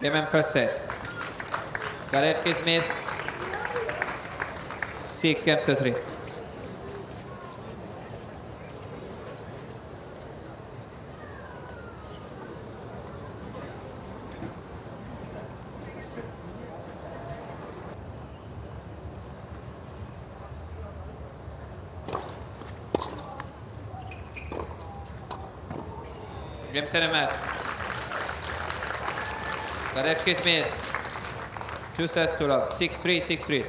And first set. Gadecki Smith. Six games to three. Game set and match. Gadecki Smith. Two sets to love. Six three, six three.